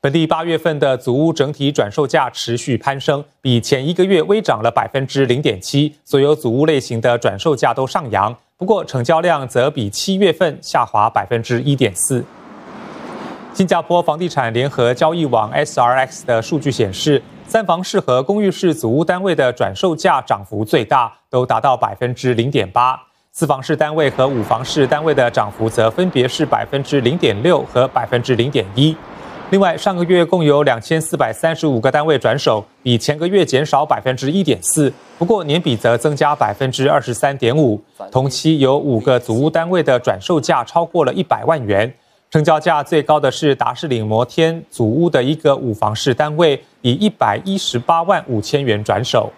本地八月份的祖屋整体转售价持续攀升，比前一个月微涨了百分之零点七，所有祖屋类型的转售价都上扬。不过成交量则比七月份下滑百分之一点四。新加坡房地产联合交易网 SRX 的数据显示，三房式和公寓式祖屋单位的转售价涨幅最大，都达到百分之零点八；四房式单位和五房式单位的涨幅则分别是百分之零点六和百分之零点一。另外，上个月共有两千四百三十五个单位转手，比前个月减少百分之一点四。不过年比则增加百分之二十三点五。同期有五个祖屋单位的转售价超过了一百万元，成交价最高的是达士岭摩天祖屋的一个五房式单位，以一百一十八万五千元转手。